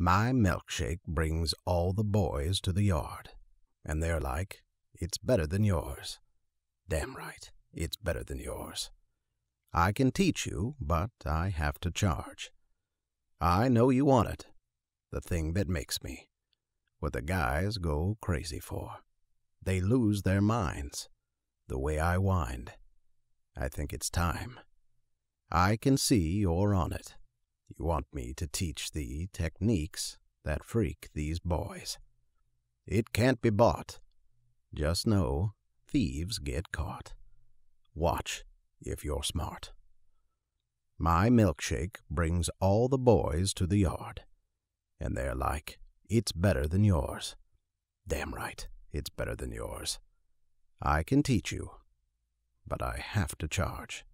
My milkshake brings all the boys to the yard, and they're like, It's better than yours. Damn right, it's better than yours. I can teach you, but I have to charge. I know you want it, the thing that makes me, what the guys go crazy for. They lose their minds, the way I wind. I think it's time. I can see you're on it. You want me to teach thee techniques that freak these boys. It can't be bought. Just know thieves get caught. Watch if you're smart. My milkshake brings all the boys to the yard, and they're like, It's better than yours. Damn right, it's better than yours. I can teach you, but I have to charge.